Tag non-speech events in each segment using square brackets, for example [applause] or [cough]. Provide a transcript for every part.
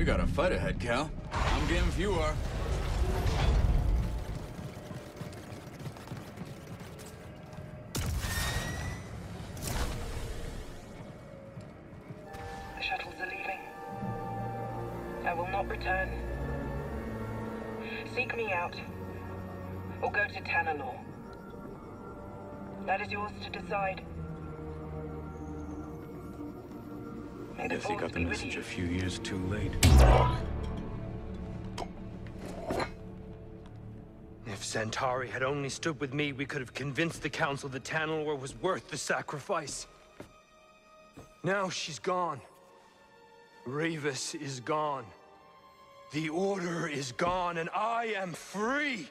We got a fight ahead, Cal. I'm game if you are. The shuttles are leaving. I will not return. Seek me out. Or go to Tanalor. That is yours to decide. May the Guess he got the message a few years too late. If Santari had only stood with me, we could have convinced the Council that Tanalor was worth the sacrifice. Now she's gone. Rayvis is gone. The Order is gone, and I am free!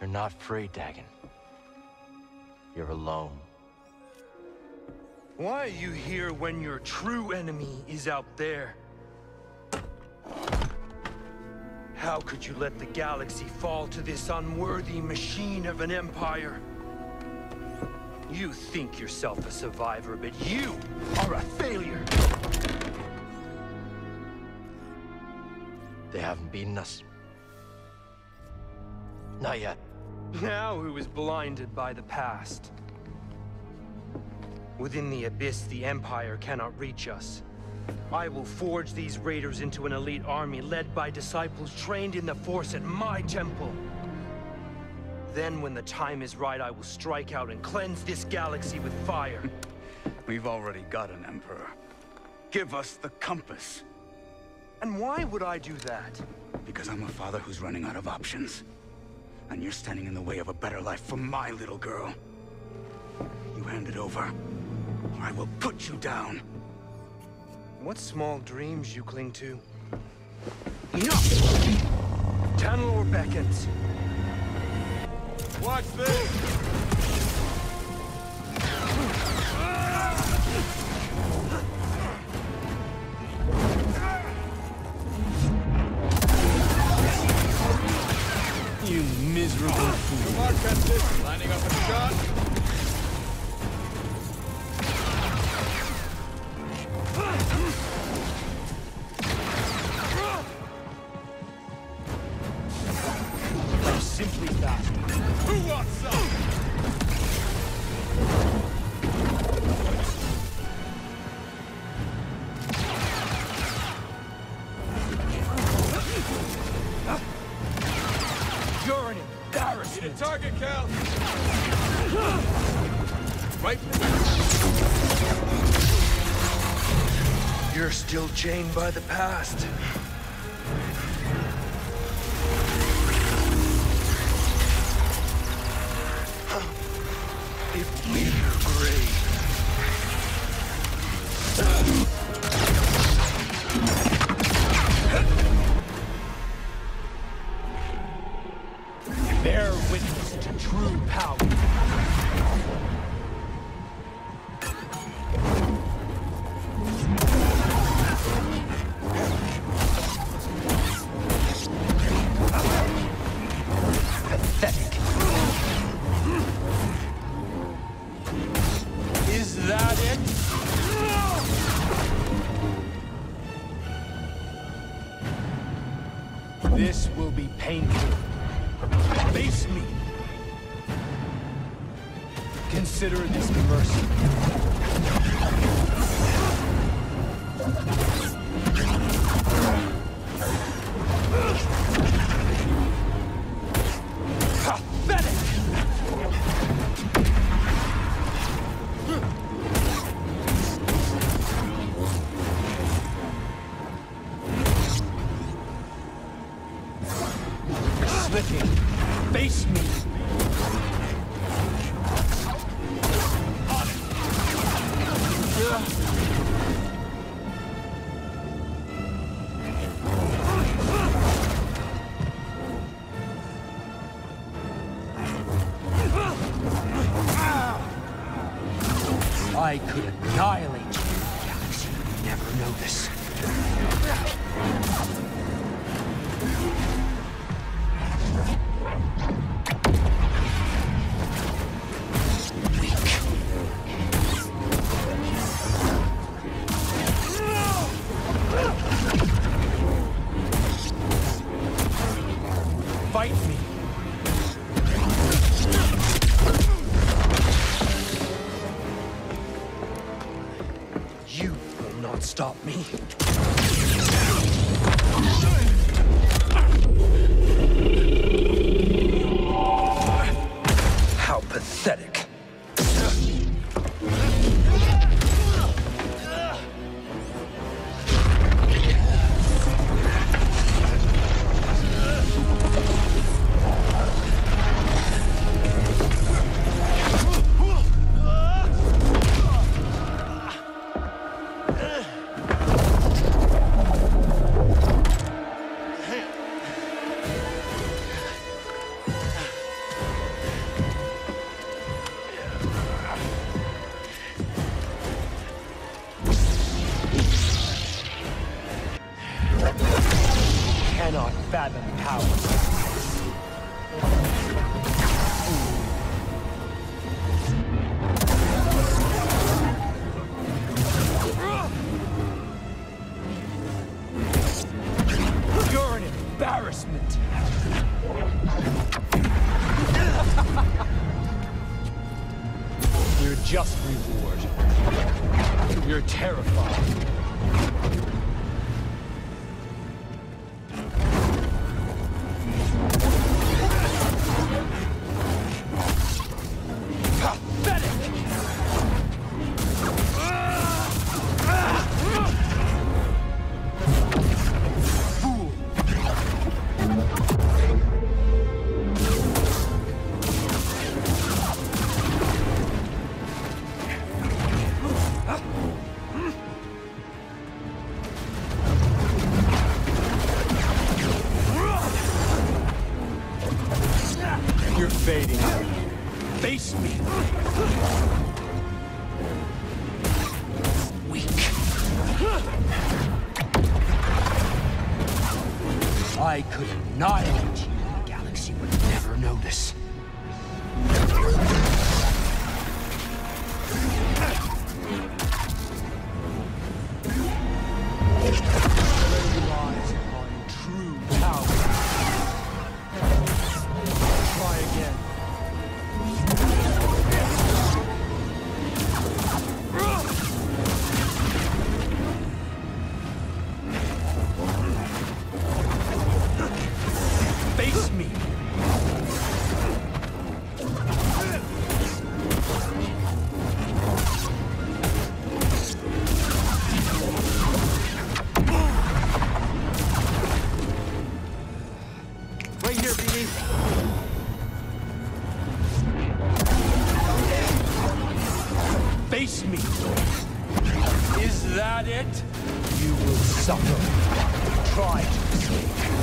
You're not free, Dagan. You're alone. Why are you here when your true enemy is out there? How could you let the galaxy fall to this unworthy machine of an empire? You think yourself a survivor, but you are a failure! They haven't beaten us. Not yet. Now who is blinded by the past? Within the Abyss, the Empire cannot reach us. I will forge these raiders into an elite army led by disciples trained in the Force at my temple. Then, when the time is right, I will strike out and cleanse this galaxy with fire. [laughs] We've already got an emperor. Give us the compass. and why would I do that? Because I'm a father who's running out of options. And you're standing in the way of a better life for my little girl. You hand it over, I will put you down. What small dreams you cling to? Enough! Tanalor beckons. Watch this! You miserable fool. Come on, Festus. Lining up a shot. Need target, Cal. Right. You're still chained by the past. It will be your grave. Consider this mercy. Your just reward. You're terrified. I could annihilate you. The galaxy would never notice. Face me! Is that it? You will suffer. Try to escape.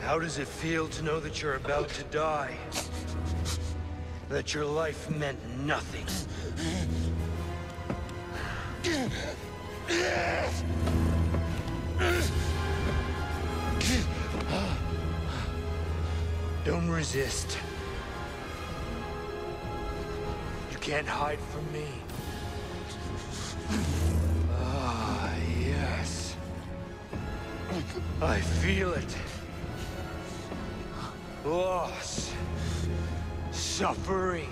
How does it feel to know that you're about to die? That your life meant nothing? Don't resist. You can't hide from me. Ah, yes. I feel it. Loss. Suffering.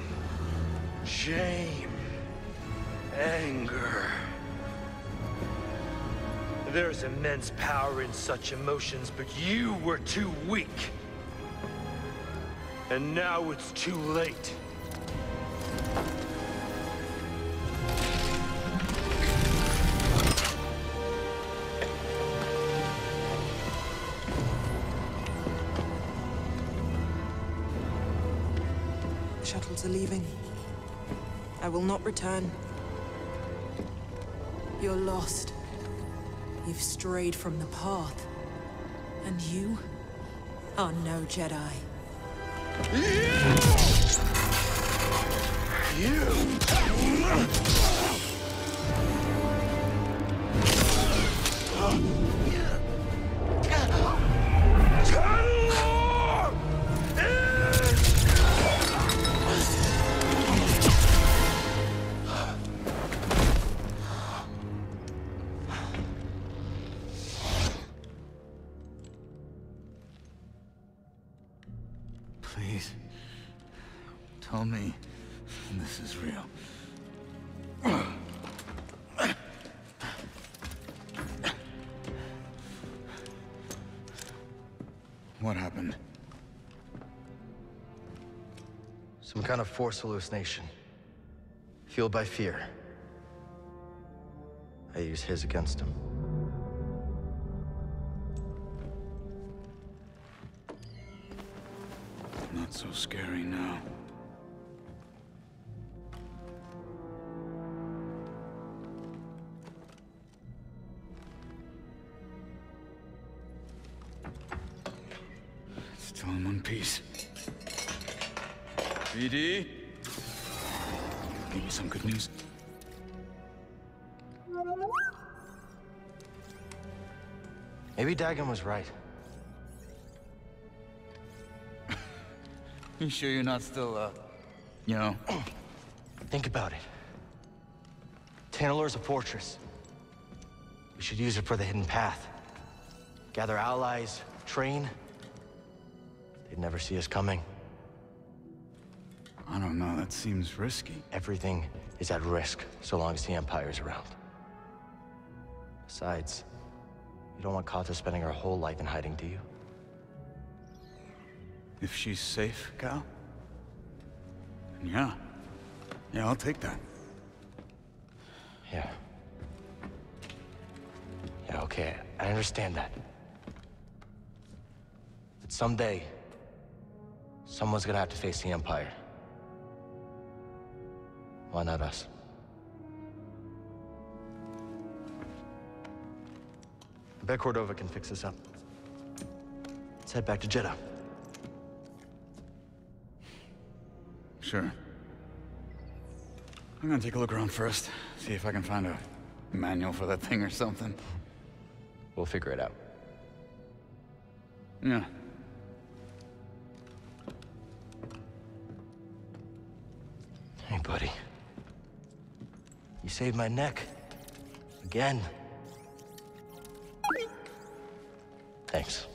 Shame. Anger. There's immense power in such emotions, but you were too weak. And now it's too late. Will not return. You're lost. You've strayed from the path. And you are no Jedi. Tell What happened? Some kind of force hallucination. Fueled by fear. I use his against him. Not so scary now. Still in one piece. BD? Give me some good news. Maybe Dagan was right. [laughs] You sure you're not still, uh, you know? [clears throat] Think about it. Tanalor's a fortress. We should use it for the hidden path. Gather allies, train. They'd never see us coming. I don't know, that seems risky. Everything is at risk so long as the Empire's around. Besides, you don't want Kata spending her whole life in hiding, do you? If she's safe, Cal? then Yeah. Yeah, I'll take that. Yeah. Yeah, okay, I understand that. But someday, someone's gonna have to face the Empire. Why not us? I bet Cordova can fix this up. Let's head back to Jedha. Sure. I'm gonna take a look around first, see if I can find a manual for that thing or something. We'll figure it out. Yeah. Hey, buddy. You saved my neck. Again. Thanks.